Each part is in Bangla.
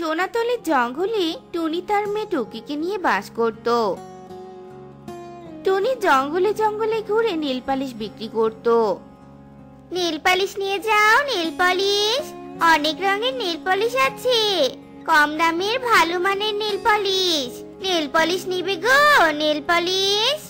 সোনাতলের জঙ্গলে টুনি তার মেয়ে টুকিকে নিয়ে বাস করত। টুনি জঙ্গলে জঙ্গলে ঘুরে নীলপালিশ বিক্রি করত। নীল পালিশ নিয়ে যাও নীলপালিশ অনেক রঙের নীল পালিশ আছে। কম দামের ভালো মানের নীল পালিশ। নীল নিবে গো, নীল পালিশ।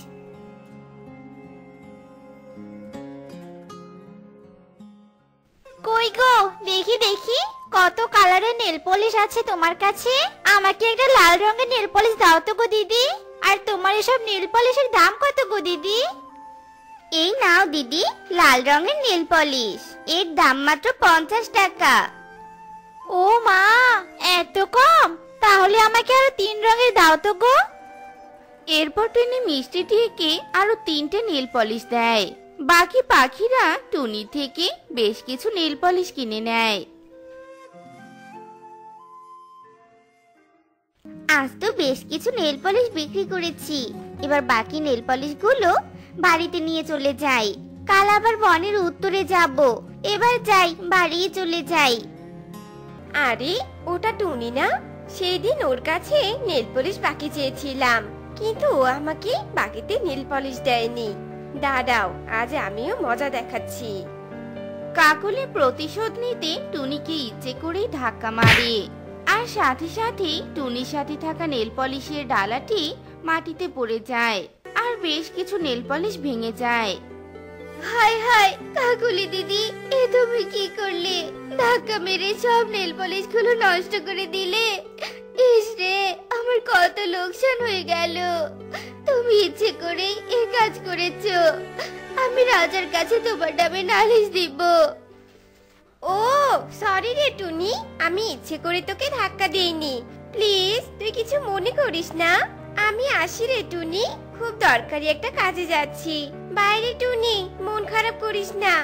কই গো, দেখি দেখি। কত কালারের নেল পলিশ আছে তোমার কাছে? আমাকে একটা লাল রঙের নেল পলিশ দাও তো গো দিদি। আর তোমার এসব নেল পলিশের দাম কত গো দিদি? এই নাও দিদি, লাল রঙের নেল পলিশ। এর দাম মাত্র পঞ্চাশ টাকা। ও মা, এত কম? তাহলে আমাকে আরও তিন রঙের দাও তো গো। এরপর টুনি মিষ্টি থেকে আরও তিনটে নীল পলিশ দেয়। বাকি পাখিরা টুনি থেকে বেশ কিছু নীল পলিশ কিনে নেয়। আজ তো বেশ কিছু নেল পলিশ বিক্রি করেছি। এবার বাকি নেল পলিশগুলো বাড়িতে নিয়ে চলে যাই। কাল আবার বনের উত্তরে যাব। এবার যাই বাড়ি চলে যাই। আরে ওটা টুনি না? সেই দিন ওর কাছে নেল পলিশ বাকি চেয়েছিলাম। কিন্তু ও আমাকে বাকিতে নীল পলিশ দেয়নি। দাঁড়াও আজ আমিও মজা দেখাচ্ছি। কাকলি প্রতিশোধ নিতে টুনিকে ইচ্ছে করেই ধাক্কা মারে। আর সাথে সাথেই টুনির সাথে থাকা নেল পলিশের ডালাটি মাটিতে পড়ে যায় আর বেশ কিছু নেল পলিশ ভেঙে যায়। হাই হাই কাকুলি দিদি, এ তুমি কি করলে? ধাক্কা মেরে সব নেল পলিশগুলো নষ্ট করে দিলে? ইস রে, আমার কত লোকসান হয়ে গেল। তুমি ইচ্ছে করেই এ কাজ করেছ। আমি রাজার কাছে তোমার নামে নালিশ দিব। ও সরি রে টুনি, আমি ইচ্ছে করে তোকে ধাক্কা দেইনি। প্লিজ, তুই কিছু মনে করিস না। আমি আসি রে টুনি, খুব দরকারি একটা কাজে যাচ্ছি। বাইরে টুনি, মন খারাপ করিস না।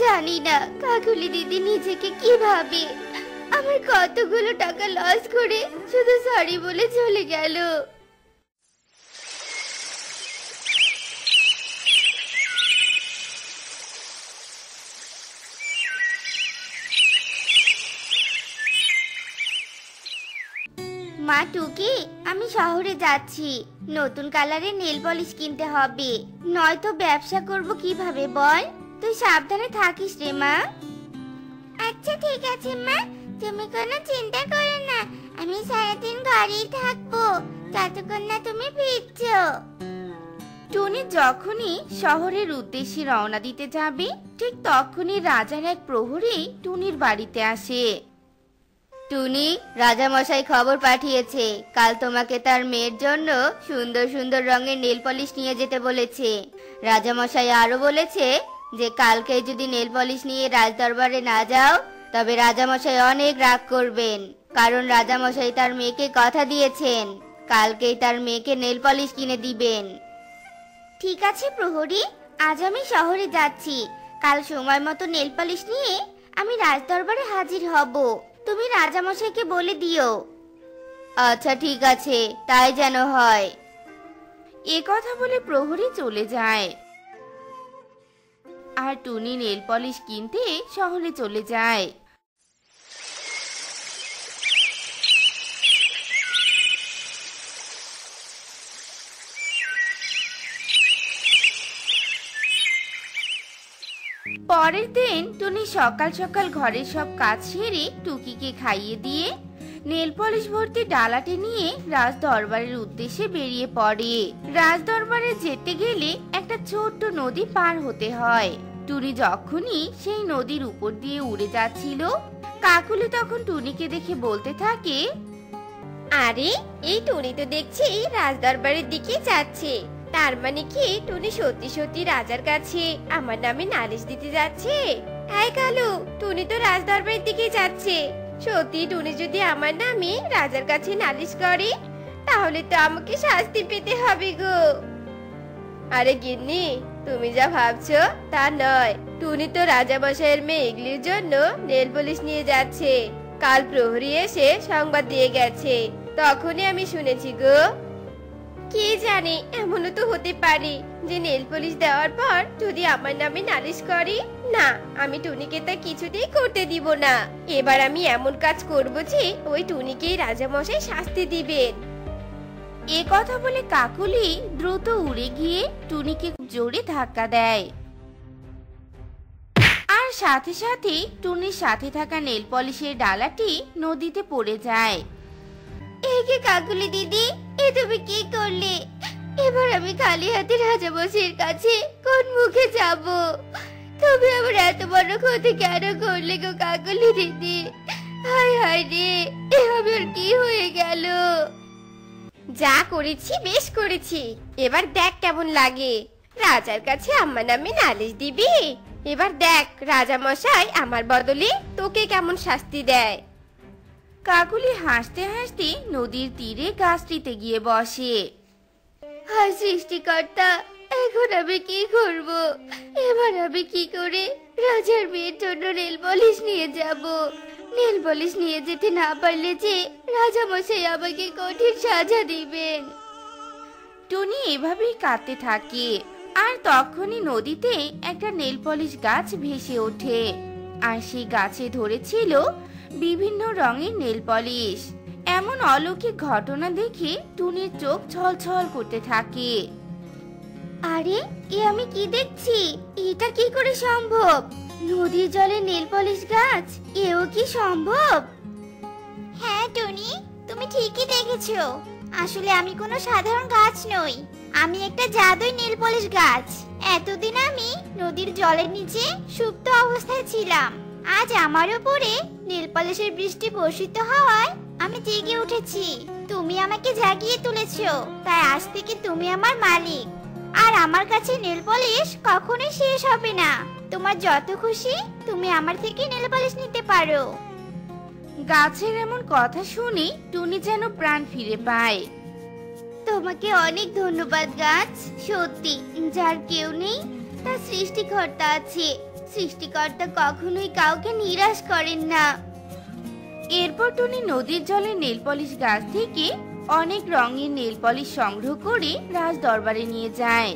জানি না, কাকুলি দিদি নিজেকে কি ভাবে। আমার কতগুলো টাকা লস করে শুধু সরি বলে চলে গেল মা টুকি, আমি শহরে যাচ্ছি। নতুন কালারের নেল পলিশ কিনতে হবে। নয়তো ব্যবসা করব কীভাবে বল? তুই সাবধানে থাকিস রে মা। আচ্ছা ঠিক আছে মা। তুমি কোনো চিন্তা করো না। আমি সারাদিন ঘরেই থাকব। যতক্ষণ না তুমি ফিরছো। টুনি যখনই শহরের উদ্দেশ্যে রওনা দিতে যাবে, ঠিক তখনই রাজার এক প্রহরী টুনির বাড়িতে আসে। টুনি রাজামশাই খবর পাঠিয়েছে। কাল তোমাকে তার মেয়ের জন্য সুন্দর সুন্দর রঙের নেল পলিশ নিয়ে যেতে বলেছে। রাজামশাই আরও বলেছে যে কালকে যদি নেল পলিশ নিয়ে রাজদরবারে না যাও, তবে রাজামশাই অনেক রাগ করবেন। কারণ রাজামশাই তার মেয়েকে কথা দিয়েছেন। কালকেই তার মেয়েকে নেল পলিশ কিনে দিবেন। ঠিক আছে প্রহরী, আজ আমি শহরে যাচ্ছি। কাল সময় মতো নেল পলিশ নিয়ে আমি রাজদরবারে হাজির হব। তুমি রাজামশাইকে বলে দিও। আচ্ছা ঠিক আছে, তাই যেন হয়। এ কথা বলে প্রহরী চলে যায়। আর টুনি নেল পলিশ কিনতে শহরে চলে যায়। পরের দিন টুনি সকাল সকাল ঘরের সব কাজ সেরে টুকিকে খাইয়ে দিয়ে নেল পলিশ ভর্তি ডালাটি নিয়ে রাজ দরবারের উদ্দেশ্যে বেরিয়ে পড়ে। রাজ দরবারে যেতে গেলে একটা ছোট্ট নদী পার হতে হয়। টুনি যখনই সেই নদীর উপর দিয়ে উড়ে যাচ্ছিল, কাকুলি তখন টুনিকে দেখে বলতে থাকে, আরে, এই টুনি তো দেখছি রাজদরবারের দিকে যাচ্ছে। তার মানে কি? টুনি সত্যি সত্যি রাজার কাছে। আমার নামে নালিশ দিতে যাচ্ছে? এই কালু, টুনি তো রাজদরবারের দিকে যাচ্ছে। সত্যি টুনি যদি আমার নামে রাজার কাছে নালিশ করে, তাহলে তো আমাকে শাস্তি পেতে হবে গো। আরে গিন্নি, তুমি যা ভাবছ তা নয়। টুনি তো রাজা মশাইয়ের মেয়ে জন্য নেল পলিশ নিয়ে যাচ্ছে। কাল প্রহরী এসে সংবাদ দিয়ে গেছে। তখনই আমি শুনেছি গো কে জানে, এমনও তো হতে পারে যে নেল পলিশ দেওয়ার পর যদি আমার নামে নালিশ করে, না, আমি টুনিকে তা কিছুতেই করতে দিব না। এবার আমি এমন কাজ করব যে ওই টুনিকেই রাজামশাই শাস্তি দিবেন। এ কথা বলে কাকুলি দ্রুত উড়ে গিয়ে টুনিকে জোরে ধাক্কা দেয়। আর সাথে সাথে টুনির সাথে থাকা নেল পলিশের ডালাটি নদীতে পড়ে যায়। একে কাকুলি দিদি, এ তুমি কি করলে? এবার আমি খালি হাতে রাজাবসের কাছে কোন মুখে যাব? তুমি আমার এত বড় ক্ষতি কেন করলে গো কাকুলি দিদি? হায় হায় রে এভাবে ওর কি হয়ে গেল? যা করেছি বেশ করেছি, এবার দেখ কেমন লাগে। রাজার কাছে আমার নামে নালিশ দিবি? এবার দেখ রাজা মশাই আমার বদলে তোকে কেমন শাস্তি দেয়। কাকুলি হাসতে হাসতে নদীর তীরে গাছটিতে গিয়ে বসে। হায় সৃষ্টিকর্তা এখন আমি কি করব? এবার আমি কি করে রাজার মেয়ের জন্য রেল পলিশ নিয়ে যাব? নীল পলিশ নিয়ে যেতে না পারলে যে রাজা মশাই আমাকে কঠিন সাজা দিবেন। টুনি এভাবেই কাঁদতে থাকে আর তখনই নদীতে একটা নেল পলিশ গাছ ভেসে ওঠে। আর সেই গাছে ধরেছিল বিভিন্ন রঙের নেল পলিশ। এমন অলৌকিক ঘটনা দেখে টুনির চোখ ছলছল করতে থাকে। আরে, এ আমি কি দেখছি? এটা কি করে সম্ভব? নদীর জলে নীল পলিশ গাছ, এও কি সম্ভব? হ্যাঁ টনি, তুমি ঠিকই দেখেছ। আসলে আমি কোনো সাধারণ গাছ নই। আমি একটা জাদুই নীল পলিশ গাছ। এতদিন আমি নদীর জলের নিচে সুপ্ত অবস্থায় ছিলাম। আজ আমার উপরে নীল পলিশের বৃষ্টি বর্ষিত হওয়ায় আমি জেগে উঠেছি। তুমি আমাকে জাগিয়ে তুলেছো তাই আজ থেকে তুমি আমার মালিক। আর আমার কাছে নেল পলিশ কখনোই শেষ হবে না। তোমার যত খুশি তুমি আমার থেকে নেল পলিশ নিতে পারো। গাছের এমন কথা শুনে টুনি যেন প্রাণ ফিরে পায়। তোমাকে অনেক ধন্যবাদ গাছ। সত্যি যার কেউ নেই তার সৃষ্টিকর্তা আছে। সৃষ্টিকর্তা কখনোই কাউকে নিরাশ করেন না। এরপর টুনি নদীর জলে নেল পলিশ গাছ থেকে অনেক রঙের নেল পলিশ সংগ্রহ করে রাজ দরবারে নিয়ে যায়।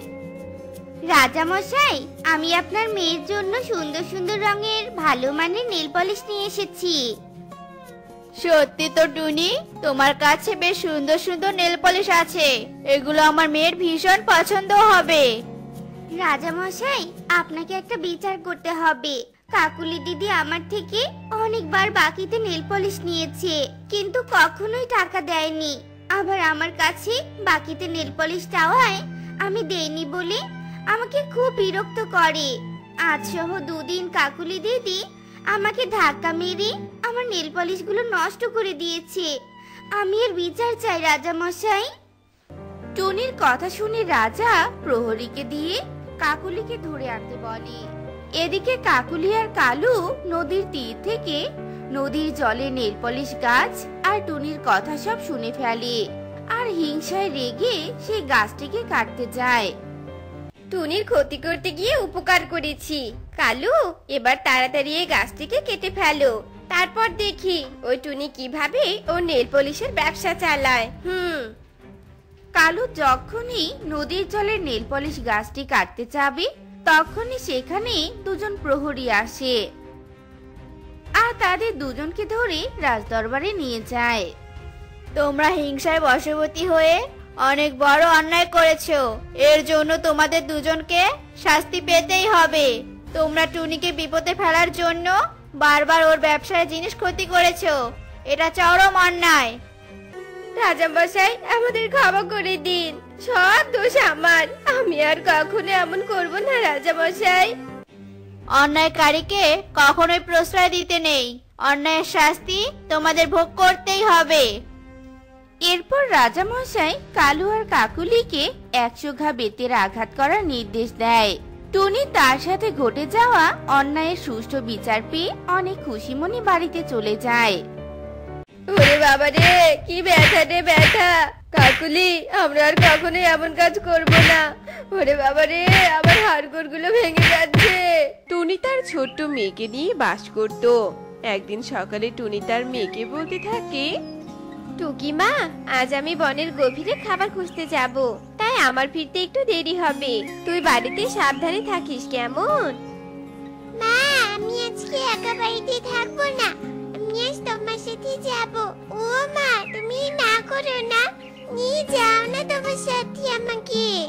রাজা মশাই আমি আপনার মেয়ের জন্য সুন্দর সুন্দর রঙের ভালো মানের নেল পলিশ নিয়ে এসেছি। সত্যি তো টুনি, তোমার কাছে বেশ সুন্দর সুন্দর নেল পলিশ আছে। এগুলো আমার মেয়ের ভীষণ পছন্দ হবে। রাজা মশাই আপনাকে একটা বিচার করতে হবে। কাকুলি দিদি আমার থেকে অনেকবার বাকিতে নেল পলিশ নিয়েছে, কিন্তু কখনোই টাকা দেয়নি। আবার আমার কাছে বাকিতে নেল পলিশ চাওয়ায় আমি দেইনি বলে আমাকে খুব বিরক্ত করে। আজ সহ দুদিন কাকুলি দিদি আমাকে ধাক্কা মেরে আমার নেল পলিশগুলো নষ্ট করে দিয়েছে। আমি এর বিচার চাই রাজা মশাই টুনির কথা শুনে রাজা প্রহরীকে দিয়ে কাকুলিকে ধরে আনতে বলে। এদিকে কাকুলি আর কালু নদীর তীর থেকে নদীর জলে নেলপলিশ গাছ আর টুনির কথা সব শুনে ফেলে আর হিংসায় রেগে সেই গাছটিকে কাটতে যায়। টুনির ক্ষতি করতে গিয়ে উপকার করেছি। কালু, এবার তাড়াতাড়ি এই গাছটিকে কেটে ফেলো। তারপর দেখি ওই টুনি কীভাবে ও নেল পলিশের ব্যবসা চালায়। হুম কালু যখনই নদীর জলে নেল পলিশ গাছটি কাটতে যাবে, তখনই সেখানে দুজন প্রহরী আসে। আর তাদের দুজনকে ধরে রাজদরবারে নিয়ে যায়। তোমরা হিংসায় বশবর্তী হয়ে অনেক বড় অন্যায় করেছ। এর জন্য তোমাদের দুজনকে শাস্তি পেতেই হবে। তোমরা টুনিকে বিপদে ফেলার জন্য বারবার ওর ব্যবসায় জিনিস ক্ষতি করেছ। এটা চরম অন্যায়। রাজা মশাই আমাদের ক্ষমা করে দিন। সব দোষ আমার। আমি আর কখনো এমন করব না রাজা মশাই অন্যায়কারীকে কখনোই প্রশ্রয় দিতে নেই। অন্যায়ের শাস্তি তোমাদের ভোগ করতেই হবে। এরপর রাজামশাই কালু আর কাকুলিকে একশো ঘা বেতের আঘাত করার নির্দেশ দেয়। টুনি তার সাথে ঘটে যাওয়া অন্যায়ের সুষ্ঠু বিচার পেয়ে অনেক খুশি মনে বাড়িতে চলে যায়। ওরে বাবা রে কি ব্যথা রে ব্যথা। কাকুলি আমরা আর কখনোই এমন কাজ করব না। ওরে বাবা রে আমার হাড়গোড়গুলো ভেঙে যাচ্ছে। টুনি তার ছোট্ট মেয়েকে নিয়ে বাস করত। একদিন সকালে টুনি তার মেয়েকে বলতে থাকে টুকি মা আজ আমি বনের গভীরে খাবার খুঁজতে যাব। তাই আমার ফিরতে একটু দেরি হবে। তুই বাড়িতে সাবধানে থাকিস কেমন? মা আমি আজকে একা বাড়িতে থাকব না। আজ তোমার সাথে যাব। ও মা তুমি না করো না। নিয়ে যাও না তোমার সাথে আমাকে।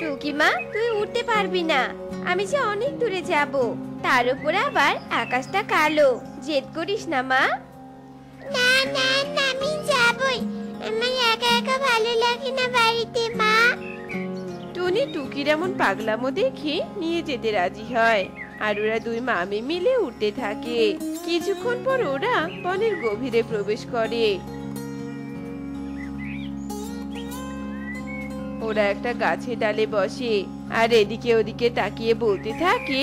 টুকি মা? তুই উঠতে পারবি না। আমি যে অনেক দূরে যাব। তার উপরে আবার আকাশটা কালো। জেদ করিস না মা। না না না আমি যাবই। আমার একা একা ভালো লাগে না বাড়িতে মা। টুনি টুকির এমন পাগলামো দেখে নিয়ে যেতে রাজি হয়। আর ওরা দুই মামি মিলে উঠতে থাকে। কিছুক্ষণ পর ওরা বনের গভীরে প্রবেশ করে। ওরা একটা গাছের ডালে বসে, আর এদিকে ওদিকে তাকিয়ে বলতে থাকে,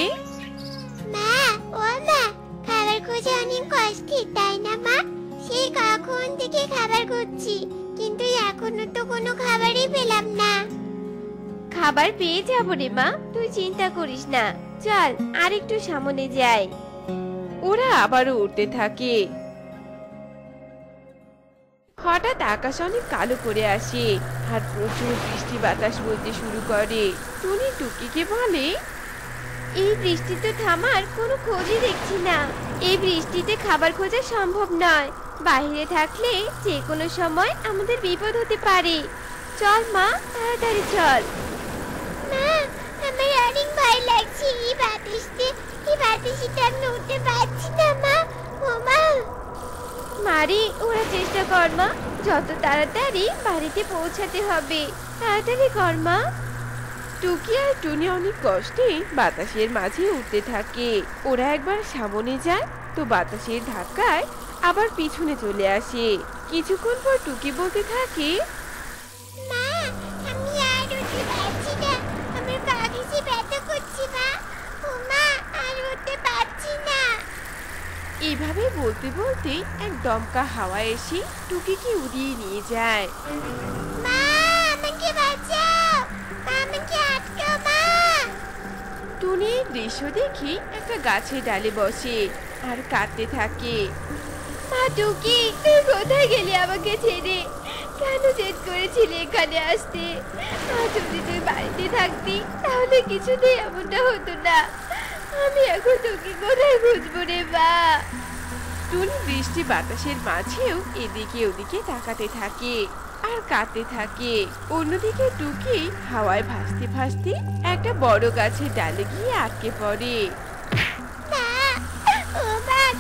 মা, ও মা, খাবার খোঁজা অনেক কষ্টের তাই না মা? সেই কখন থেকে খাবার খুঁজছি, কিন্তু এখনও তো কোনো খাবারই পেলাম না। খাবার পেয়ে যাব রে মা। তুই চিন্তা করিস না। চল আর একটু সামনে যাই। ওরা আবারও উঠতে থাকে। হঠাৎ আকাশ অনেক কালো করে আসে আর প্রচুর বৃষ্টি বাতাস বইতে শুরু করে। টুনি টুকিকে বলে এই বৃষ্টি তো থামার কোনো খোঁজই দেখছি না। এই বৃষ্টিতে খাবার খোঁজা সম্ভব নয়। বাইরে থাকলে যে কোনো সময় আমাদের বিপদ হতে পারে। চল মা তাড়াতাড়ি চল মা আমার অনেক ভয় লাগছে এই বাতাসতে এই বাতাসিতে আমি উঠতে পারছি না মা। ও মা। মারি ওরা চেষ্টা কর মা। যত তাড়াতাড়ি বাড়িতে পৌঁছাতে হবে তাড়াতাড়ি কর মা। টুকি আর টুনি অনেক কষ্টে বাতাসের মাঝে উঠতে থাকে। ওরা একবার সামনে যায় তো বাতাসের ধাক্কায় আবার পিছনে চলে আসে। কিছুক্ষণ পর টুকি বলতে থাকে এইভাবে বলতে বলতে এক দমকা হাওয়া এসে টুকিকে উড়িয়ে নিয়ে যায়। মা আমাকে বাঁচাও! মা আমাকে আটকাও মা! টুনি এই দৃশ্য দেখে একটা গাছের ডালে বসে আর কাঁদতে থাকে। মা টুকি তুই কোথায় গেলি আমাকে ছেড়ে? কেন জেদ করেছিলি এখানে আসতে? মা যদি তুই বাড়িতে থাকতি তাহলে কিছুতেই এমনটা হতো না। আমি এখন তোকে কোথায় খুঁজবো রে মা? টুনি বৃষ্টি বাতাসের মাঝেও এদিকে ওদিকে তাকাতে থাকে আর কাঁদতে থাকে। অন্যদিকে টুকি হাওয়ায় ভাসতে ভাসতে একটা বড় গাছের ডালে গিয়ে আটকে পড়ে।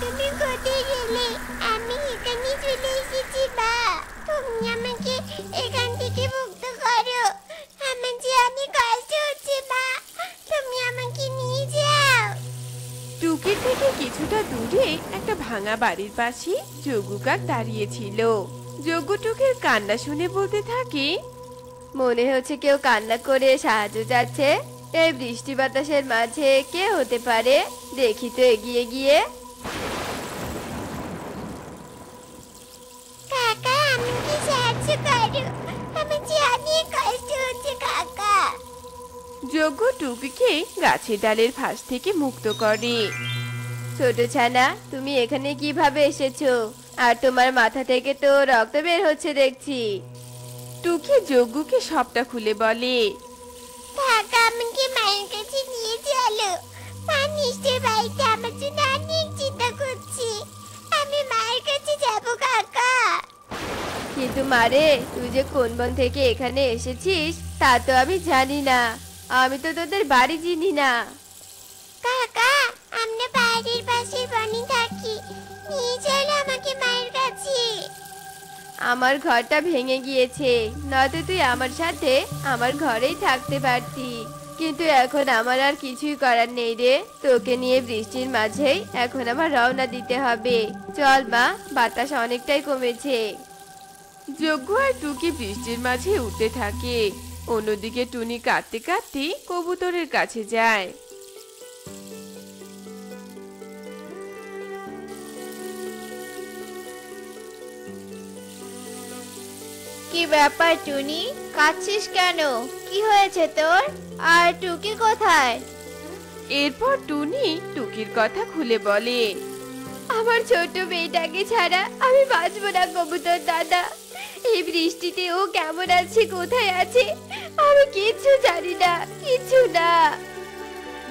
তুমি কোথায় গেলে? আমি এখানে চলে এসেছি মা। তুমি আমাকে থেকে কিছুটা দূরে একটা ভাঙা বাড়ির পাশে যোগু কাক দাঁড়িয়েছিল যোগু টুকির কান্না শুনে বলতে থাকে মনে হচ্ছে কেউ কান্না করে সাহায্য চাচ্ছে। এই বৃষ্টি বাতাসের মাঝে কে হতে পারে? দেখি তো এগিয়ে গিয়ে। কাকা আমাকে সাহায্য করো আমার যে অনেক কষ্ট হচ্ছে কাকা। যোগ্য টুকিকে গাছের ডালের ফাঁস থেকে মুক্ত করে। ছোট ছানা তুমি এখানে কীভাবে এসেছ? আর তোমার মাথা থেকে তো রক্ত বের হচ্ছে দেখছি। টুকি যজ্ঞকে সবটা খুলে বলে কাকা আমাকে মায়ের কাছে নিয়ে চলো? মা নিশ্চয় বাড়িতে আমার জন্য অনেক চিন্তা করছে। আমি মায়ের কাছে যাব কাকা। কিন্তু মারে তুই যে কোন বন থেকে এখানে এসেছিস তা তো আমি জানি না। আমি তো তোদের বাড়ি চিনি না। কাকা আমরা বাড়ির পাশে বনে থাকি। নিয়ে চলো আমাকে মায়ের কাছে। আমার ঘরটা ভেঙে গিয়েছে। নয়তো তুই আমার সাথে আমার ঘরেই থাকতে পারতি। কিন্তু এখন আমার আর কিছুই করার নেই রে। তোকে নিয়ে বৃষ্টির মাঝেই এখন আমার রওনা দিতে হবে। চল মা বাতাস অনেকটাই কমেছে। যজ্ঞ আর টুকি বৃষ্টির মাঝে উঠতে থাকে। অন্যদিকে টুনি কাঁদতে কাঁদতে কবুতরের কাছে যায়। কি ব্যাপার টুনি? কাঁদছিস কেন? কি হয়েছে তোর? আর টুকি কোথায়? এরপর টুনি টুকির কথা খুলে বলে আমার ছোট মেয়েটাকে ছাড়া আমি বাঁচবো না কবুতর দাদা। এই বৃষ্টিতে ও কেমন আছে কোথায় আছে আমি কিচ্ছু জানি না কিচ্ছু না।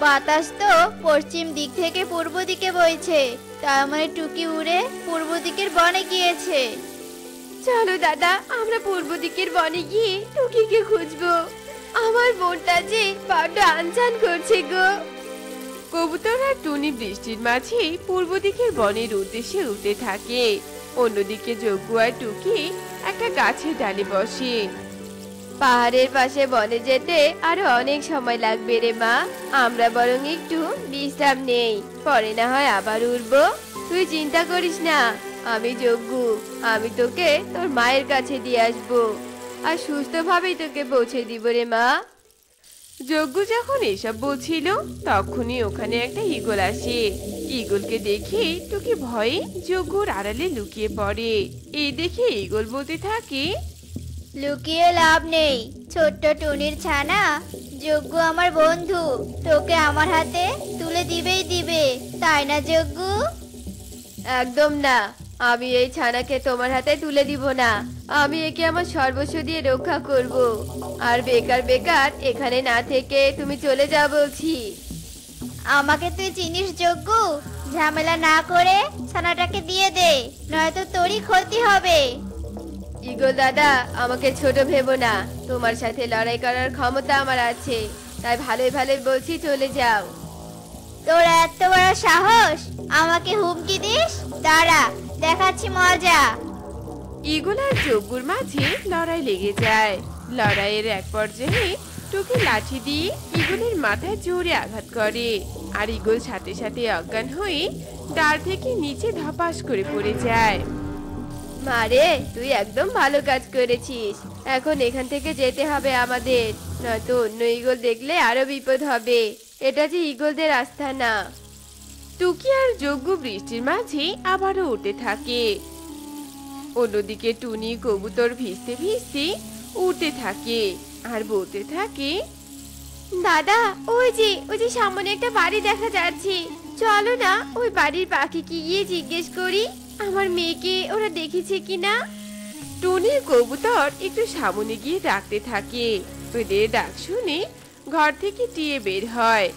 বাতাস তো পশ্চিম দিক থেকে পূর্ব দিকে বইছে। তার মানে টুকি উড়ে পূর্ব দিকের বনে গিয়েছে। চলো দাদা আমরা পূর্ব দিকের বনে গিয়ে টুকিকে খুঁজবো। আমার মনটা যে বড্ড আনচান করছে গো। কবুতর আর টুনি বৃষ্টির মাঝে পূর্ব দিকের বনের উদ্দেশ্যে উঠতে থাকে। অন্যদিকে যজ্ঞ আর টুকি একটা গাছের ডালে বসে। পাহাড়ের পাশে বনে যেতে আরও অনেক সময় লাগবে রে মা। আমরা বরং একটু বিশ্রাম নেই পরে না হয় আবার উঠবো তুই চিন্তা করিস না। আমি যজ্ঞ আমি তোকে তোর মায়ের কাছে দিয়ে আসব। আর সুস্থভাবেই তোকে পৌঁছে দিব রে মা। যজ্ঞ যখন এসব বলছিল তখনই ওখানে একটা ইগল আসে। ইগলকে দেখে টুকি ভয়ে যজ্ঞর আড়ালে লুকিয়ে পড়ে। এই দেখে ইগল বলতে থাকে লুকিয়ে লাভ নেই ছোট্ট টুনির ছানা। যজ্ঞ আমার বন্ধু তোকে আমার হাতে তুলে দিবেই দিবে তাই না যজ্ঞ? একদম না। আমি এই ছানাকে তোমার হাতে তুলে দিব না। আমি একে আমার সর্বস্ব দিয়ে রক্ষা করব। আর বেকার বেকার এখানে না থেকে তুমি চলে যাও বলছি। আমাকে তুই চিনিস যোগ্য ঝামেলা না করে ছানাটাকে দিয়ে দে নয়তো তোরই ক্ষতি হবে। ইগল দাদা আমাকে ছোট ভেবো না। তোমার সাথে লড়াই করার ক্ষমতা আমার আছে। তাই ভালোই ভালোই বলছি চলে যাও। তোর এত বড় সাহস? আমাকে হুমকি দিস? দাঁড়া দেখাচ্ছি মজা। ইগল আর মাঝে লড়াই লেগে যায়। লড়াইয়ের এক পর্যায়ে টুকি লাঠি দিয়ে ইগলের মাথায় জোরে আঘাত করে। আর ইগল সাথে সাথে অজ্ঞান হয়ে ডাল থেকে নিচে ধপাস করে পড়ে যায়। মারে তুই একদম ভালো কাজ করেছিস। এখন এখান থেকে যেতে হবে আমাদের। নয়তো অন্য ইগল দেখলে আরও বিপদ হবে। এটা যে ইগলদের আস্থা না টুকি আর যজ্ঞ বৃষ্টির মাঝে আবারও উঠতে থাকে। অন্যদিকে টুনি কবুতর ভিজতে ভিজতে উঠতে থাকে আর বলতে থাকে দাদা ওই যে ওই যে সামনে একটা বাড়ি দেখা যাচ্ছে। চলো না ওই বাড়ির পাখিকে গিয়ে জিজ্ঞেস করি আমার মেয়েকে ওরা দেখেছে কিনা? টুনি কবুতর একটু সামনে গিয়ে ডাকতে থাকে। ওদের ডাক শুনে ঘর থেকে টিয়ে বের হয়।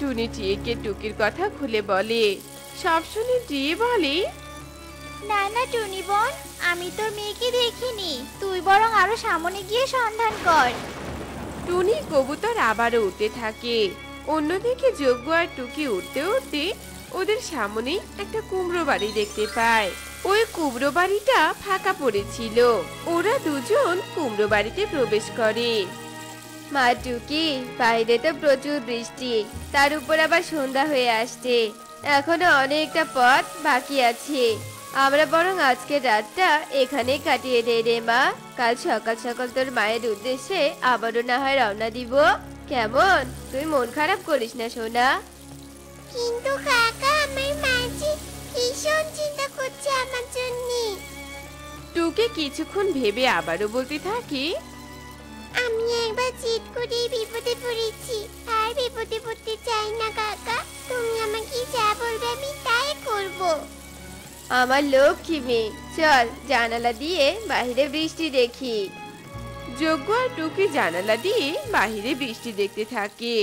টুনি টিয়েকে টুকির কথা খুলে বলে। সব শুনে টিয়ে বলে না না টুনি বোন আমি তোর মেয়েকে দেখিনি। তুই বরং আরও সামনে গিয়ে সন্ধান কর। টুনি কবুতর আবারও উঠতে থাকে। অন্যদিকে যজ্ঞ আর টুকি উঠতে উঠতে ওদের সামনে একটা কুমড়ো বাড়ি দেখতে পায়। ওই কুমড়ো বাড়িটা ফাঁকা পড়েছিল। ওরা দুজন কুমড়ো বাড়িতে প্রবেশ করে। মা টুকি বাইরে তো প্রচুর বৃষ্টি তার উপর আবার সন্ধ্যা হয়ে আসছে। এখনও অনেকটা পথ বাকি আছে। আমরা বরং আজকের রাতটা এখানে কাটিয়ে দেই রে মা। কাল সকাল সকাল তোর মায়ের উদ্দেশ্যে আবারও না হয় রওনা দিব। কেমন? তুই মন খারাপ করিস না সোনা। কিন্তু কাকা আমার মাঝে ভীষণ চিন্তা করছে আমার জন্য। টুকে কিছুক্ষণ ভেবে আবারও বলতে থাকে? আমি একবার চিট করে বিপদে পড়েছি। আর বিপদে পড়তে চাই না কাকা। তুমি আমাকে যা বলবে আমি তাই করব। আমার লক্ষ্মী মেয়ে চল জানালা দিয়ে বাইরে বৃষ্টি দেখি। যজ্ঞ আর টুকি জানালা দিয়ে বাহিরে বৃষ্টি দেখতে থাকে।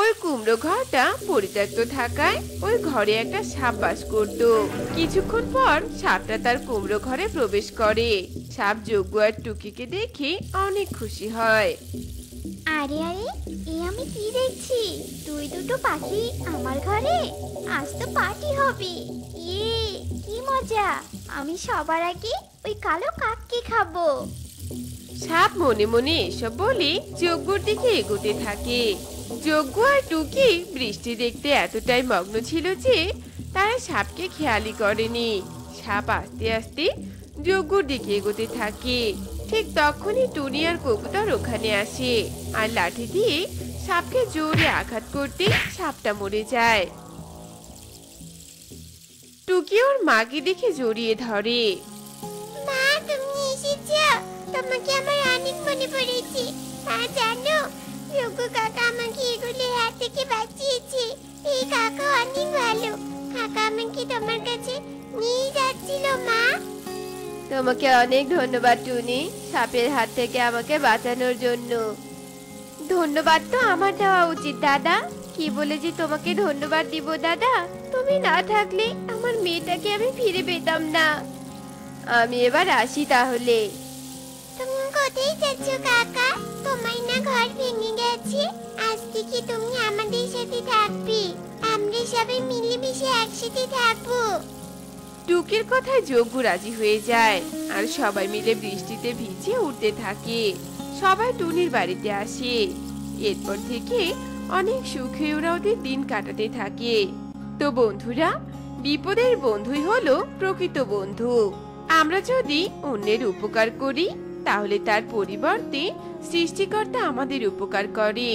ওই কুমড়ো ঘরটা পরিত্যক্ত থাকায় ওই ঘরে একটা সাপ বাস করত। কিছুক্ষণ পর সাপটা তার কুমড়ো ঘরে প্রবেশ করে। সাপ যজ্ঞ আর টুকিকে দেখে অনেক খুশি হয়। আরে আরে এ আমি কি দেখছি? তুই দুটো পাখি আমার ঘরে? আজ তো পার্টি হবে। ইয়ে কি মজা। আমি সবার আগে ওই কালো কাককে খাব। সাপ মনে মনে এসব বলে যজ্ঞর দিকে এগোতে থাকে। যজ্ঞ আর টুকি, বৃষ্টি দেখতে এতটাই মগ্ন ছিল যে তারা সাপকে খেয়ালি করেনি। সাপ আস্তে আস্তে যজ্ঞর দিকে এগোতে থাকে। ঠিক তখনই টুনি আর কবুতর ওখানে আসে আর লাঠি দিয়ে সাপকে জোরে আঘাত করতে সাপটা মরে যায়। টুকি ওর মাকে দেখে জড়িয়ে ধরে। মা, তুমি এসেছ। তোমাকে আমার অনেক মনে পড়েছে। মা জানো যোগ্য কাকা আমাকে এগুলির হাত থেকে বাঁচিয়েছে। এই কাকা অনেক ভালো। কাকা আমাকে তোমার কাছে নিয়ে যাচ্ছিল, মা। তোমাকে অনেক ধন্যবাদ, টুনি, সাপের হাত থেকে আমাকে বাঁচানোর জন্য। ধন্যবাদ তো আমার দেওয়া উচিত, দাদা। কি বলে যে তোমাকে ধন্যবাদ দিব, দাদা? তুমি না থাকলে আমার মেয়েটাকে আমি ফিরে পেতাম না। আমি এবার আসি তাহলে। তুমি কোথায় যাচ্ছ কাকা তোমার না ঘর ভেঙে গেছে আজ থেকে তুমি আমাদের সাথে থাকবে আমরা সবাই মিলেমিশে একসাথে থাকব টুকির কথায় যজ্ঞ রাজি হয়ে যায় আর সবাই মিলে বৃষ্টিতে ভিজে উঠতে থাকে। সবাই টুনির বাড়িতে আসে। এরপর থেকে অনেক সুখে ওরা ওদের দিন কাটাতে থাকে। তো বন্ধুরা, বিপদের বন্ধুই হলো প্রকৃত বন্ধু। আমরা যদি অন্যের উপকার করি তাহলে তার পরিবর্তে সৃষ্টিকর্তা আমাদের উপকার করে।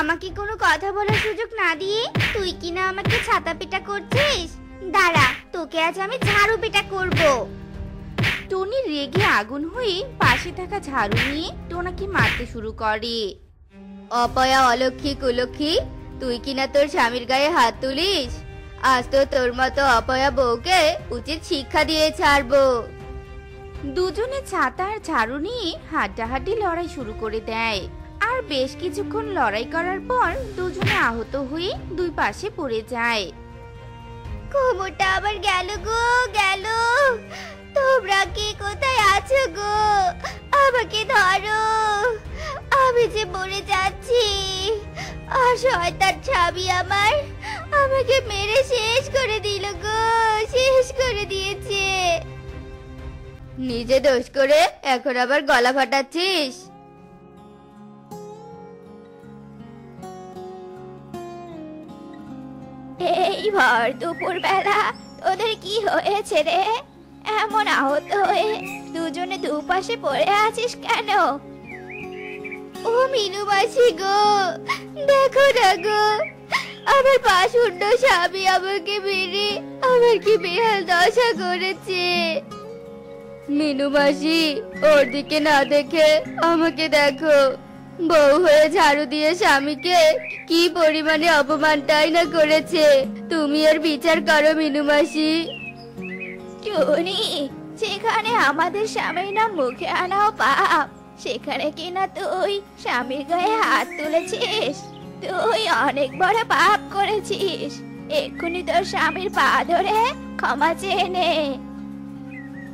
আমাকে কোনো কথা বলার সুযোগ না দিয়ে তুই কিনা আমাকে ছাতা পিটা করছিস? দাঁড়া তোকে আজ আমি ঝাড়ু পিটা করব। টুনি রেগে আগুন হয়ে পাশে থাকা ঝাড়ু নিয়ে টোনাকে মারতে শুরু করে। অপয়া অলক্ষী কুলক্ষী তুই কিনা তোর স্বামীর গায়ে হাত তুলিস? আজ তো তোর মতো অপয়া বউকে উচিত শিক্ষা দিয়ে ছাড়বো। দুজনে ছাতা আর ঝাড়ু নিয়ে হাড্ডাহাড্ডি লড়াই শুরু করে দেয়। আর বেশ কিছুক্ষণ লড়াই করার পর দুজনে আহত হয়ে দুই পাশে পড়ে যায়। কোমরটা আবার গেল গো, গেল। তোমরা কি কোথায় আছো গো? আমাকে ধরো। আমি যে মরে যাচ্ছি। আর শয়তান ছাবি আমার আমাকে মেরে শেষ করে দিল গো, শেষ করে দিয়েছে। নিজে দোষ করে এখন আবার গলা ফাটাচ্ছিস? এই ভর দুপুর বেলা তোদের কি হয়েছে রে? এমন আহত হয়ে দুজনে দুপাশে পড়ে আছিস কেন? ও মিনু মাসি গো দেখো না গো আমার পাশুন্ড স্বামী আমাকে মেরে আমার কি বেহাল দশা করেছে? মিনু মাসি ওর দিকে না দেখে আমাকে দেখো। বউ হয়ে ঝাড়ু দিয়ে স্বামীকে কি পরিমাণে অপমানটাই না করেছে? তুমি এর বিচার করো মিনু মাসি টুনি যেখানে আমাদের স্বামীর নাম মুখে আনাও পাপ, সেখানে কিনা তুই স্বামীর গায়ে হাত তুলেছিস? তুই অনেক বড় পাপ করেছিস। এক্ষুনি তোর স্বামীর পা ধরে ক্ষমা চেয়ে নে।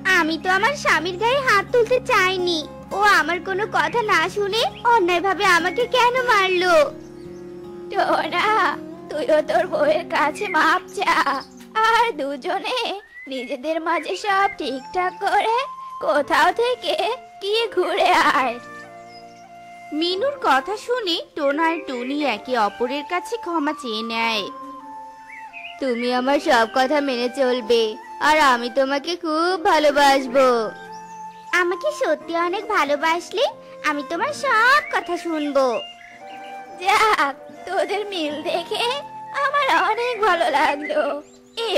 আমি তো আমার স্বামীর গায়ে হাত তুলতে চাইনি। ও আমার কোনো কথা না শুনে অন্যায়ভাবে আমাকে কেন মারলো? টোনা তুইও তোর বউয়ের কাছে মাপ চা। আর দুজনে নিজেদের মাঝে সব ঠিকঠাক করে কোথাও থেকে গিয়ে ঘুরে আয়। মিনুর কথা শুনে টোনা আর টুনি একে অপরের কাছে ক্ষমা চেয়ে নেয়। তুমি আমার সব কথা মেনে চলবে। আর আমি তোমাকে খুব ভালোবাসবো। আমাকে সত্যি অনেক ভালোবাসলে আমি তোমার সব কথা শুনব। যাক তোদের মিল দেখে আমার অনেক ভালো লাগল।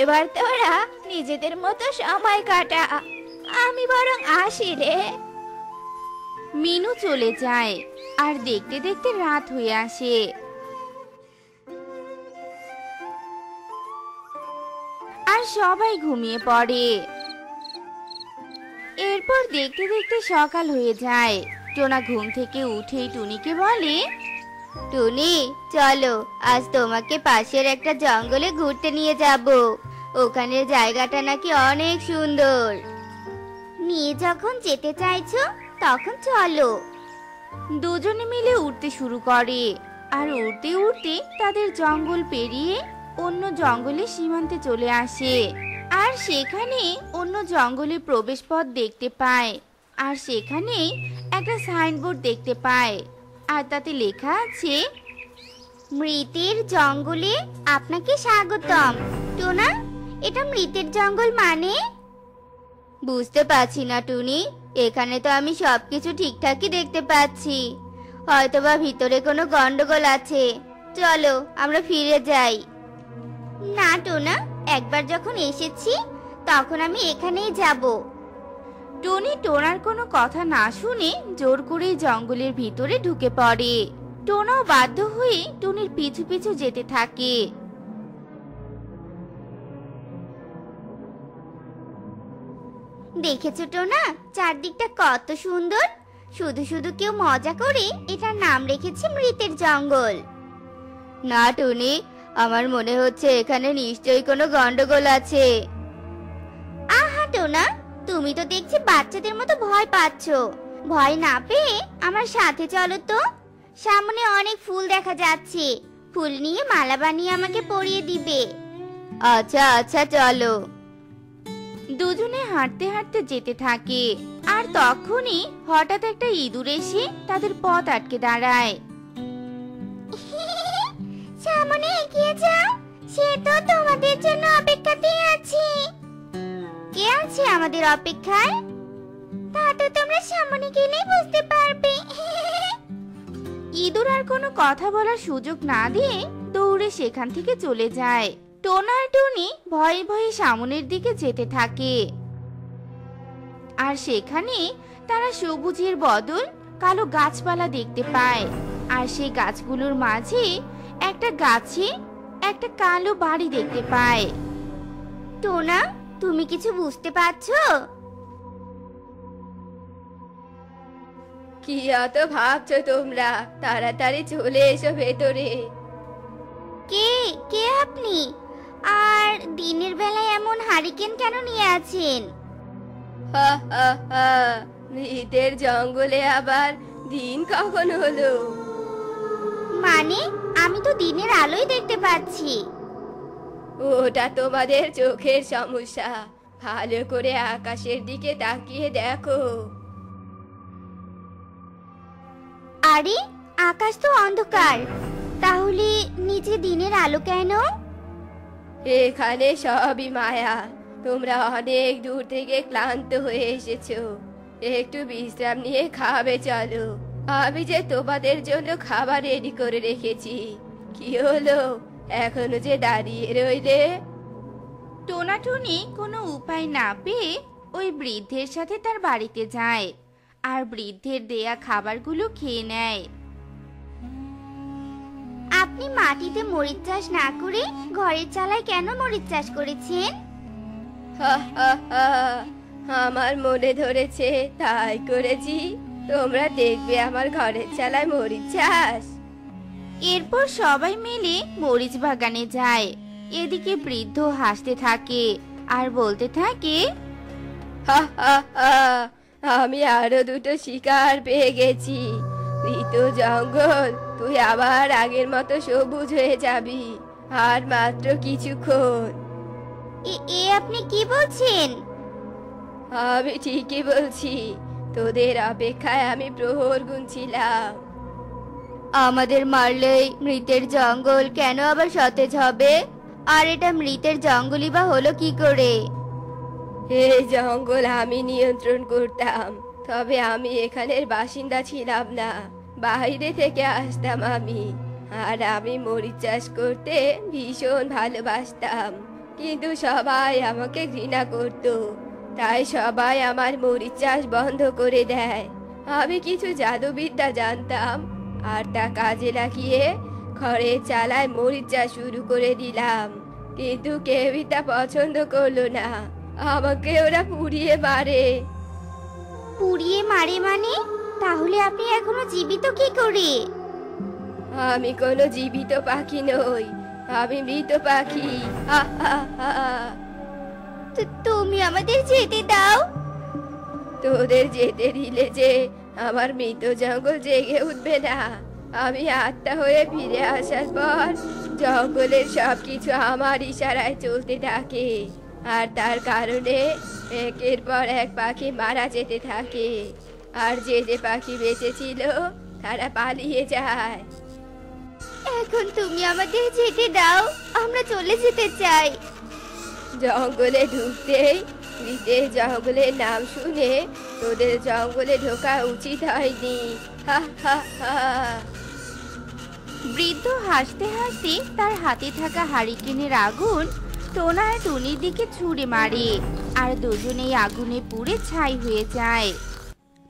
এবার তোরা নিজেদের মতো সময় কাটা। আমি বরং আসি রে। মিনু চলে যায় আর দেখতে দেখতে রাত হয়ে আসে। আর সবাই ঘুমিয়ে পড়ে। এরপর দেখতে দেখতে সকাল হয়ে যায়। টোনা ঘুম থেকে উঠেই টুনিকে বলে, টুনি, চলো, আজ তোমাকে পাশের একটা জঙ্গলে ঘুরতে নিয়ে যাব। ওখানে জায়গাটা নাকি অনেক সুন্দর। নিয়ে যখন যেতে চাইছো, তখন চলো। দুজনে মিলে উঠতে শুরু করে। আর উড়তে উড়তে তাদের জঙ্গল পেরিয়ে অন্য জঙ্গলের সীমান্তে চলে আসে। আর সেখানে অন্য জঙ্গলের প্রবেশ পথ দেখতে পায়। আর সেখানে একটা সাইনবোর্ড দেখতে পায়। আর তাতে লেখা আছে, মৃতের জঙ্গলে আপনাকে স্বাগতম। টোনা, এটা মৃতের জঙ্গল মানে? বুঝতে পারছি না টুনি। এখানে তো আমি সবকিছু ঠিকঠাকই দেখতে পাচ্ছি। হয়তোবা ভিতরে কোনো গন্ডগোল আছে। চলো, আমরা ফিরে যাই। না টোনা একবার যখন এসেছি তখন আমি এখানেই যাব। টনি টোনার কোনো কথা না শুনে জোর করে জঙ্গলের ভিতরে ঢুকে পড়ে। টোনাও বাধ্য হয়ে টনির পিছু পিছু যেতে থাকে। দেখেছ টোনা চারদিকটা কত সুন্দর। শুধু শুধু কেউ মজা করে এটার নাম রেখেছে মৃতের জঙ্গল। না টনি আমার মনে হচ্ছে এখানে নিশ্চয়ই কোনো গন্ডগোল আছে। আহা টোনা তুমি তো দেখছি বাচ্চাদের মতো ভয় পাচ্ছো। ভয় না পেয়ে আমার সাথে চলো তো। সামনে অনেক ফুল দেখা যাচ্ছে। ফুল নিয়ে মালা বানিয়ে আমাকে পরিয়ে দিবে। আচ্ছা আচ্ছা চলো। দুজনে হাঁটতে হাঁটতে যেতে থাকে। আর তখনই হঠাৎ একটা ইঁদুর এসে তাদের পথ আটকে দাঁড়ায়। সামনে এগিয়ে যাও? সে তো তোমাদের জন্য অপেক্ষাতেই আছে। কে আছে আমাদের অপেক্ষায়? তা তো তোমরা সামনে বুঝতে পারবে। ইঁদুর আর কোনো কথা বলার সুযোগ না দিয়ে দৌড়ে সেখান থেকে চলে যায়। টনি ভয়ে ভয়ে সামনের দিকে যেতে থাকে। আর সেখানে তারা সবুজের বদল কালো গাছপালা দেখতে পায়। আর সেই গাছগুলোর মাঝে একটা গাছে একটা কালো বাড়ি দেখতে পায়। টোনা তুমি কিছু বুঝতে পারছ? কি অত ভাবছ তোমরা? তাড়াতাড়ি চলে এসো ভেতরে। কে? কে আপনি? আর দিনের বেলায় এমন হারিকেন কেন নিয়ে আছেন? হা হা হা মৃতের জঙ্গলে আবার দিন কখন হলো? মানে আমি তো দিনের আলোই দেখতে পাচ্ছি। ওটা তোমাদের চোখের সমস্যা। ভালো করে আকাশের দিকে তাকিয়ে দেখো। আরে আকাশ তো অন্ধকার। তাহলে নিচে দিনের আলো কেন? এখানে সবই মায়া। তোমরা অনেক দূর থেকে ক্লান্ত হয়ে এসেছ। একটু বিশ্রাম নিয়ে খাবে চলো। আমি যে তোমাদের জন্য খাবার রেডি করে রেখেছি। কি হলো? এখনও যে দাঁড়িয়ে রইলে? টোনাটুনি কোনো উপায় না পেয়ে ওই বৃদ্ধের সাথে তার বাড়িতে যায় আর বৃদ্ধের দেয়া খাবারগুলো খেয়ে নেয়। আপনি মাটিতে মরিচ চাষ না করে ঘরের চালায় কেন মরিচ চাষ করেছেন? হা হা হা আমার মনে ধরেছে তাই করেছি। তোমরা দেখবে আমার ঘরের চালায় মরিচ চাষ। এরপর সবাই মিলে মরিচ বাগানে যায়। এদিকে বৃদ্ধ হাসতে থাকে আর বলতে থাকে হা হা হা আমি আরও দুটো শিকার পেয়ে গেছি। জঙ্গল তুই আবার আগের মতো সবুজ হয়ে যাবি। আর মাত্র কিছুক্ষণ। এ এ আপনি কি বলছেন? আমি ঠিকই বলছি। তোদের অপেক্ষায় আমি প্রহর গুনছিলাম। আমাদের মারলেই মৃতের জঙ্গল কেন আবার সতেজ হবে? আর এটা মৃতের জঙ্গলই বা হলো কি করে? এই জঙ্গল, আমি নিয়ন্ত্রণ করতাম, তবে আমি এখানের বাসিন্দা ছিলাম না। বাইরে থেকে আসতাম আমি, আর আমি মরিচ চাষ করতে ভীষণ ভালোবাসতাম, কিন্তু সবাই আমাকে ঘৃণা করত। তাই সবাই আমার মরিচ চাষ বন্ধ করে দেয়। আমি কিছু জাদুবিদ্যা জানতাম আর তা কাজে লাগিয়ে ঘরের চালায় মরিচ চাষ শুরু করে দিলাম। কিন্তু কেউই তা পছন্দ করল না আমাকে ওরা পুড়িয়ে মারে। পুড়িয়ে মারে মানে? তাহলে আপনি এখনও জীবিত কি করে? আমি কোনো জীবিত পাখি নই আমি মৃত পাখি। হা, হা, হা। তুমি আমাদের যেতে দাও। তোদের যেতে দিলে যে আমার মৃত জঙ্গল জেগে উঠবে না। আমি আত্মা হয়ে ফিরে আসার পর জঙ্গলের সবকিছু আমার ইশারায় চলতে থাকে। আর তার কারণে একের পর এক পাখি মারা যেতে থাকে। আর যে যে পাখি বেঁচে ছিল তারা পালিয়ে যায়। এখন তুমি আমাদের যেতে দাও আমরা চলে যেতে চাই। জঙ্গলে ঢুকতেই মৃতের জঙ্গলের নাম শুনে তোদের জঙ্গলে ঢোকা উচিত হয়নি। হা হা হা। বৃদ্ধ হাসতে হাসতে তার হাতে থাকা হারিকেনের আগুন টোনা আর টুনির দিকে ছুঁড়ে মারে আর দুজনেই আগুনে পুড়ে ছাই হয়ে যায়।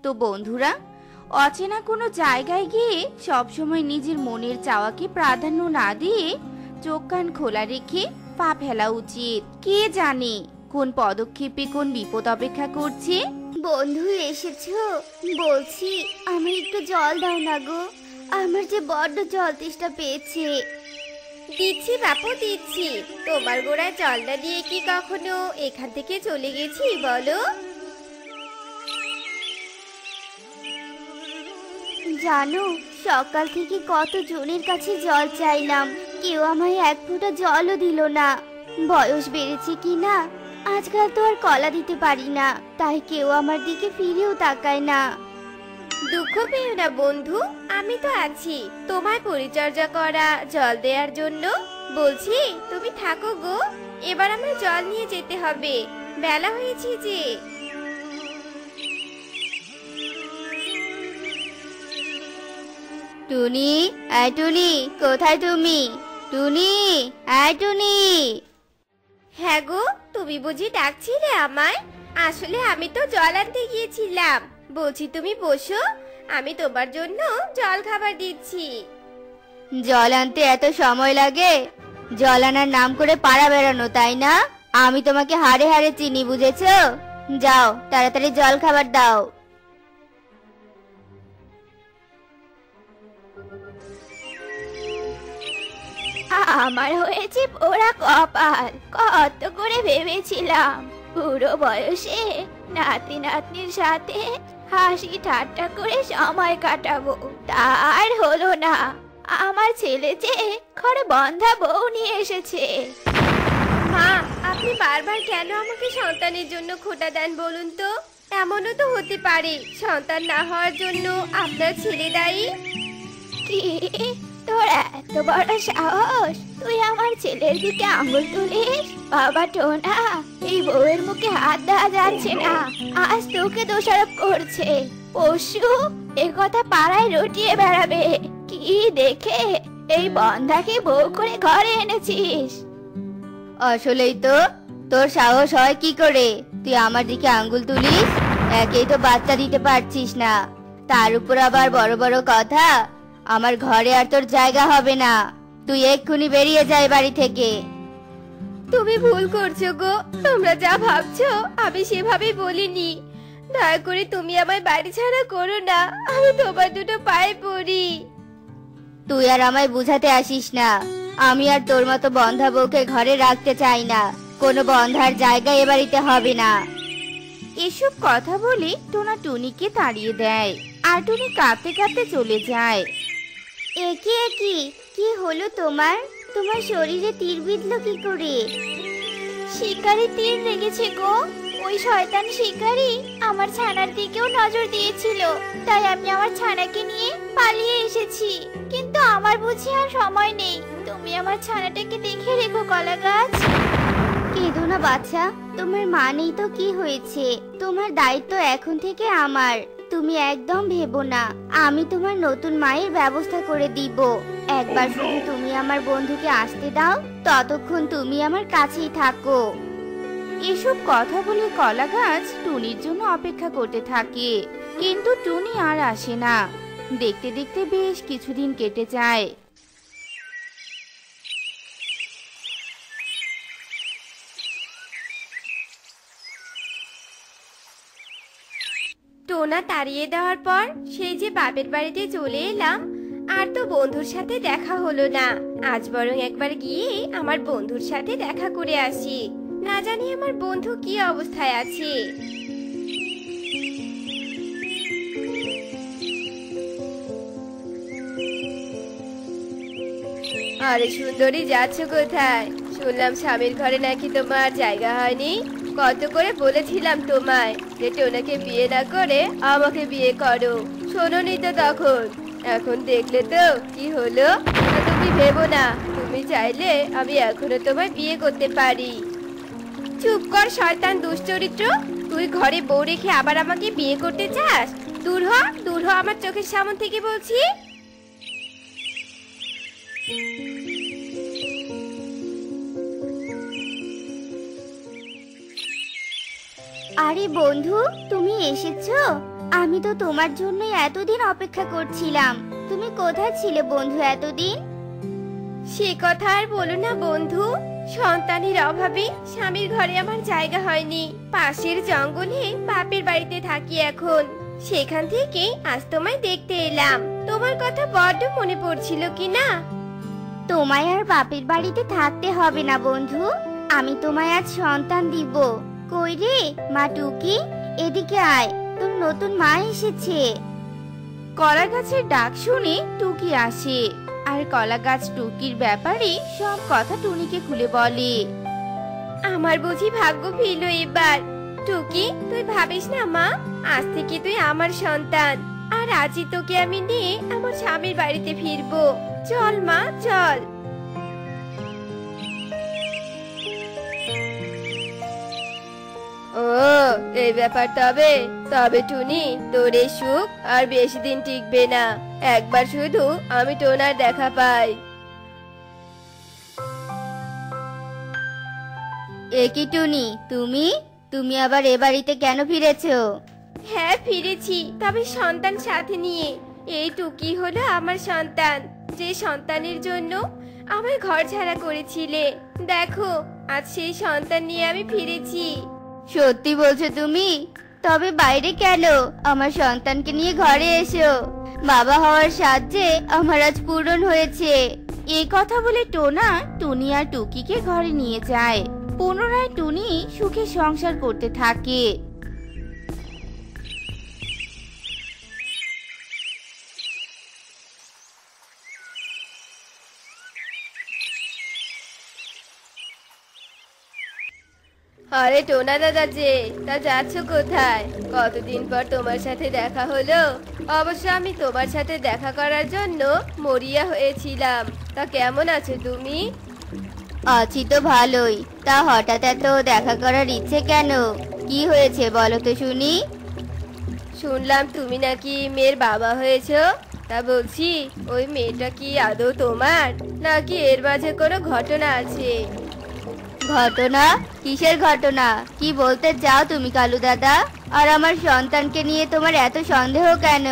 তো বন্ধুরা, অচেনা কোনো জায়গায় গিয়ে সবসময় নিজের মনের চাওয়াকে প্রাধান্য না দিয়ে চোখ কান খোলা রেখে পা ফেলা উচিত। কে জানে কোন পদক্ষেপে কোন বিপদ অপেক্ষা করছে? বন্ধু এসেছ। বলছি আমার একটু জল দাও না গো। আমার যে বড্ড জল তেষ্টা পেয়েছে। দিচ্ছি বাপু, দিচ্ছি। তোমার গোড়ায় জলটা দিয়ে কি কখনো এখান থেকে চলে গেছি, বলো? জানো, সকাল থেকে কত জনের কাছে জল চাইলাম। কেউ আমায় এক ফোঁটা জলও দিল না। বয়স বেড়েছে কি না আজকাল তো আর কলা দিতে পারি না তাই কেউ আমার দিকে ফিরেও তাকায় না। দুঃখ পেও না বন্ধু আমি তো আছি। তোমার পরিচর্যা করা জল দেওয়ার জন্য। বলছি তুমি থাকো গো এবার আমার জল নিয়ে যেতে হবে। বেলা হয়েছে যে। টুনি আয় টুনি কোথায় তুমি? টুনি আয় টুনি। হ্যাঁ গো তুমি বুঝি ডাকছিলে আমায়? আসলে আমি তো জল আনতে গিয়েছিলাম। বলছি তুমি বসো আমি তোমার জন্য জল খাবার দিচ্ছি। জল আনতে এত সময় লাগে? জল আনার নাম করে পাড়া বেড়ানো তাই না? আমি তোমাকে হাড়ে হাড়ে চিনি বুঝেছ? যাও তাড়াতাড়ি জল খাবার দাও। আমার হয়েছে পোড়া কপাল। কত করে ভেবেছিলাম বুড়ো বয়সে নাতি নাতনির সাথে হাসি ঠাট্টা করে সময় কাটাবো। তার হলো না। আমার ছেলে যে ঘরে বন্ধা বউ নিয়ে এসেছে। মা আপনি বারবার কেন আমাকে সন্তানের জন্য খোটা দেন বলুন তো? এমনও তো হতে পারে সন্তান না হওয়ার জন্য আপনার ছেলে দায়ী? কি? তোর এত বড় সাহস। তুই আমার ছেলের দিকে আঙুল তুলিস? বাবা টোনা, এই বউয়ের মুখে হাত দেওয়া যাচ্ছে না। আজ তোকে দোষারোপ করছে। পশু, এ কথা পাড়ায় রটিয়ে বেড়াবে। কি দেখে এই বন্ধাকে বউ করে ঘরে এনেছিস? আসলেই তো, তোর সাহস হয় কি করে? তুই আমার দিকে আঙ্গুল তুলিস? একেই তো বাচ্চা দিতে পারছিস না। তার উপর আবার বড় বড় কথা আমার ঘরে আর তোর জায়গা হবে না। তুই এক্ষুনি বেরিয়ে যাই বাড়ি থেকে। তুমি ভুল করছ গো। তোমরা যা ভাবছ আমি সেভাবে বলিনি। দয়া করে তুমি আমায় বাড়ি ছাড়া করো না। আমি তোমার দুটো পায়ে পড়ি। তুই আর আমায় বুঝাতে আসিস না। আমি আর তোর মতো বন্ধা বউকে ঘরে রাখতে চাই না। কোনো বন্ধার জায়গা এ বাড়িতে হবে না। এসব কথা বলে টোনা টুনিকে তাড়িয়ে দেয়। আর টুনি কাঁদতে কাঁদতে চলে যায়। একি একি, কি হলো তোমার? তোমার শরীরে তীর বিঁধলো কি করে? শিকারি তীর লেগেছে গো। ওই শয়তান শিকারি আমার ছানার দিকেও নজর দিয়েছিল। তাই আমি আমার ছানাকে নিয়ে পালিয়ে এসেছি। কিন্তু আমার বুঝি আর সময় নেই। তুমি আমার ছানাটাকে দেখে রেখো কলা গাছ কেঁদো না বাচ্চা তোমার মা নেই তো কি হয়েছে? তোমার দায়িত্ব এখন থেকে আমার। তুমি একদম ভেবো না। আমি তোমার নতুন মায়ের ব্যবস্থা করে দিব। একবার শুধু তুমি আমার বন্ধুকে আসতে দাও, ততক্ষণ তুমি আমার কাছেই থাকো। এসব কথা বলে কলা গাছ টুনির জন্য অপেক্ষা করতে থাকে। কিন্তু টুনি আর আসে না। দেখতে দেখতে বেশ কিছুদিন কেটে যায়। টোনা তাড়িয়ে দেওয়ার পর সেই যে বাপের বাড়িতে চলে এলাম, আর তো বন্ধুর সাথে দেখা হলো না। আজ বরং একবার গিয়ে আমার বন্ধুর সাথে দেখা করে আসি। না জানি আমার বন্ধু কি অবস্থায় আছে। আরে সুন্দরী, যাচ্ছ কোথায়? শুনলাম স্বামীর ঘরে নাকি তোমার জায়গা হয়নি? কত করে বলেছিলাম তোমায় যে টোনাকে বিয়ে না করে আমাকে বিয়ে করো। শোনোনি তো তখন। এখন দেখলে তো কি হলো? তুমি ভেবো না। তুমি চাইলে আমি এখনও তোমায় বিয়ে করতে পারি। চুপ কর শয়তান দুশ্চরিত্র। তুই ঘরে বউ রেখে আবার আমাকে বিয়ে করতে চাস? দূর হ দূর হ আমার চোখের সামন থেকে বলছি। আরে বন্ধু তুমি এসেছ? আমি তো তোমার জন্যই এতদিন অপেক্ষা করছিলাম। তুমি কোথায় ছিলে বন্ধু এতদিন? সে কথা আর বলো না বন্ধু। সন্তানের অভাবে স্বামীর ঘরে আমার জায়গা হয়নি। পাশের জঙ্গলে বাপের বাড়িতে থাকি এখন। সেখান থেকে আজ তোমায় দেখতে এলাম। তোমার কথা বড্ড মনে পড়ছিল কি না? তোমায় আর বাপের বাড়িতে থাকতে হবে না বন্ধু। আমি তোমায় আজ সন্তান দিব। কই রে? মা টুকি, এদিকে আয়। তোর নতুন মা এসেছে। কলা গাছের ডাক শুনে টুকি আসে। আর কলা গাছ টুকির ব্যাপারে সব কথা টুনিকে খুলে বলে। আমার বুঝি ভাগ্য ফিরল এবার। টুকি, তুই ভাবিস না মা? আজ থেকে তুই আমার সন্তান। আর আজই তোকে আমি নিয়ে আমার স্বামীর বাড়িতে ফিরবো। চল মা, চল। ও এই ব্যাপার তবে তবে টুনি তোর এই সুখ আর বেশি দিন টিকবে না। একবার শুধু আমি টোনার দেখা পাই। এ কি টুনি তুমি? তুমি আবার এ বাড়িতে কেন ফিরেছো? হ্যাঁ ফিরেছি তবে সন্তান সাথে নিয়ে। এই টুকি হলো আমার সন্তান। যে সন্তানের জন্য আমার ঘর ছাড়া করেছিলে। দেখো আজ সেই সন্তান নিয়ে আমি ফিরেছি। সত্যি বলছো তুমি? তবে বাইরে কেন? আমার সন্তানকে নিয়ে ঘরে এসো। বাবা হওয়ার সাহায্যে আমার আজ পূরণ হয়েছে। এই কথা বলে টোনা, টুনি আর টুকিকে ঘরে নিয়ে যায়। পুনরায় টুনি সুখে সংসার করতে থাকে। আরে টোনা দাদা যে তা যাচ্ছ কোথায়? কতদিন পর তোমার সাথে দেখা হলো? অবশ্য আমি তোমার সাথে দেখা করার জন্য মরিয়া হয়েছিলাম। তা কেমন আছো তুমি? আছি তো ভালোই। তা হঠাৎ এত দেখা করার ইচ্ছে কেন? কি হয়েছে বলো তো শুনি। শুনলাম তুমি নাকি মেয়ের বাবা হয়েছো। তা বলছি ওই মেয়েটা কি আদৌ তোমার? নাকি এর মাঝে কোনো ঘটনা আছে? ঘটনা? কিসের ঘটনা? কি বলতে চাও তুমি কালু দাদা? আর আমার সন্তানকে নিয়ে তোমার এত সন্দেহ কেন?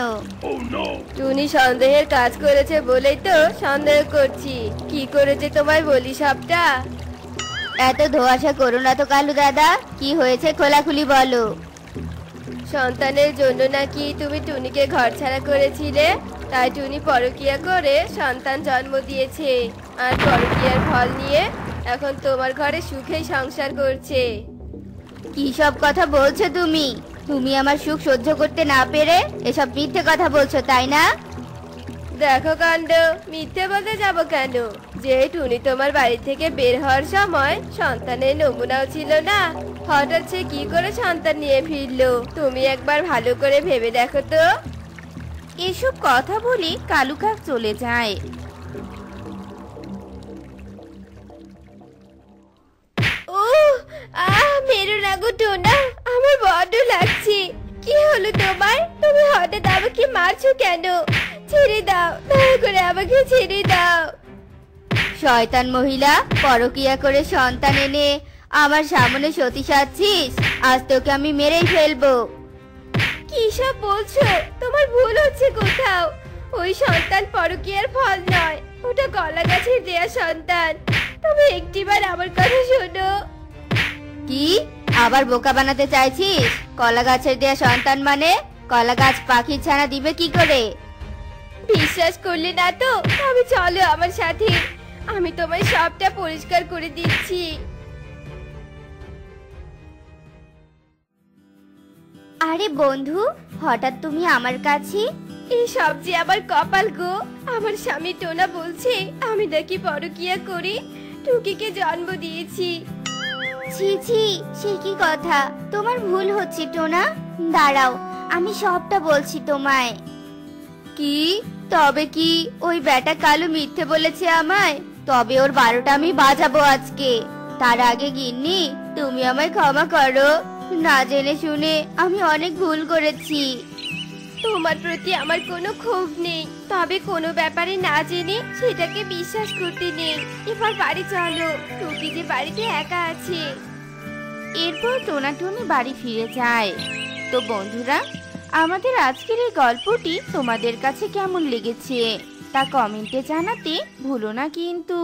টুনি সন্দেহের কাজ করেছে বলেই তো সন্দেহ করছি। কি করেছে তোমায় বলি সবটা? এত ধোয়াশা করো না তো কালু দাদা। কি হয়েছে খোলাখুলি বলো। সন্তানের জন্য নাকি তুমি টুনিকে ঘর ছাড়া করেছিলে? তাই টুনি পরকিয়া করে সন্তান জন্ম দিয়েছে। আর পরকিয়ার ফল নিয়ে এখন তোমার ঘরে সুখেই সংসার করছে। কি সব কথা বলছো তুমি? তুমি আমার সুখ সহ্য করতে না পেরে এসব মিথ্যে কথা বলছো, তাই না? দেখো কাণ্ড, মিথ্যে বলতে যাব কেন? যে টুনি তোমার বাড়ি থেকে বের হওয়ার সময় সন্তানের নমুনাও ছিল না, হঠাৎ সে কি করে সন্তান নিয়ে ফিরলো? তুমি একবার ভালো করে ভেবে দেখো তো। এসব কথা বলে কালু কাক চলে যায়। ও আহ মেরো না টোনা, আমার বড্ড লাগছে। কি হলো তোমার? তুমি হঠাৎ আমাকে মারছো কেন? ছেড়ে দাও, দয়া করে আমাকে ছেড়ে দাও। শয়তান মহিলা, পরকিয়া করে সন্তান এনে আমার সামনে সতী সাচ্ছিস আজ তোকে আমি মেরেই ফেলব। কি সব বলছো? তোমার ভুল হচ্ছে কোথাও। ওই সন্তান পরকীয়ার ফল নয়, ওটা কলা গাছের দেয়া সন্তান। তুমি একটিবার আমার কথা শোনো। কি? আবার বোকা বানাতে চাইছিস? কলা গাছের দেয়া সন্তান মানে? কলা গাছ পাখির ছানা দিবে কি করে? বিশ্বাস করলে না তো? তবে চলো আমার সাথে। আমি তোমায় সবটা পরিষ্কার করে দিচ্ছি। আরে বন্ধু হঠাৎ তুমি আমার কাছে? এই সব যে আমার কপাল গো আমার স্বামী টোনা বলছে আমি নাকি পরকিয়া করে? টুকিকে জন্ম দিয়েছি। ছি ছি সে কি কথা? তোমার ভুল হচ্ছে টোনা। দাঁড়াও আমি সবটা বলছি তোমায়। কি? তবে কি ওই বেটা কালু মিথ্যে বলেছে আমায়? তবে ওর বারোটা আমি বাজাবো আজকে। তার আগে গিন্নি তুমি আমায় ক্ষমা করো। না জেনে শুনে আমি অনেক ভুল করেছি। তোমার প্রতি আমার কোনো ক্ষোভ নেই। তবে কোনো ব্যাপারে না জেনে সেটাকে বিশ্বাস করতে নেই। এবার বাড়ি চলো। টুকি যে বাড়িতে একা আছে। এরপর টোনাটুনি বাড়ি ফিরে যায়। তো বন্ধুরা, আমাদের আজকের এই গল্পটি তোমাদের কাছে কেমন লেগেছে তা কমেন্টে জানাতে ভুলো না কিন্তু।